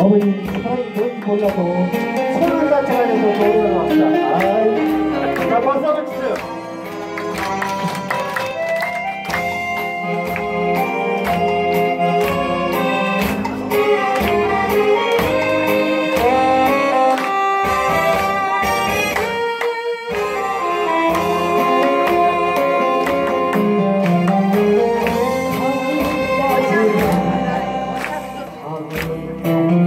어머니 사랑이 뭔지 몰라서 손을 자체가 돼서 노래를 합니다. 자 박수 한번 주세요. 아, 네.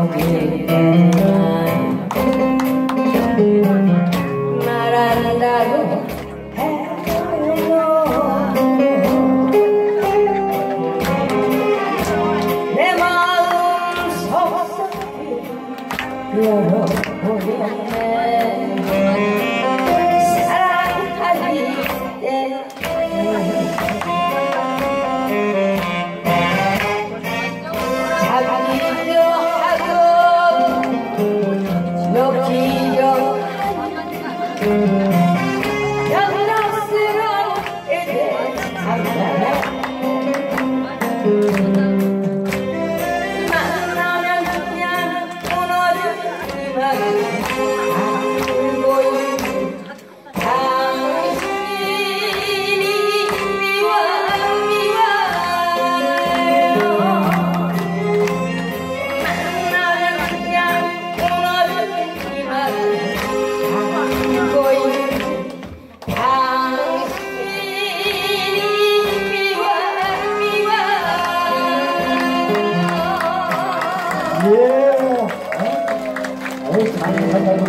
Oh, oh, oh, 예. 아유, 잘한다고.